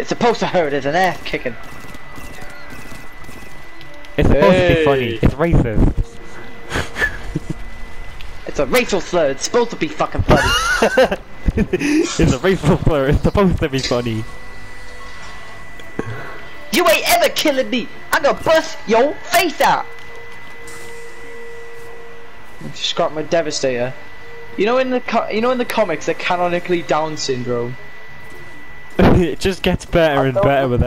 It's supposed to hurt, isn't it? Kicking. It's supposed to be funny. It's racist. It's a racial slur. It's supposed to be fucking funny. it's a racial slur. It's supposed to be funny. you ain't ever killing me. I'm gonna bust your face out. Just got my devastator. You know in the co you know in the comics they're canonically Down syndrome. it just gets better and better with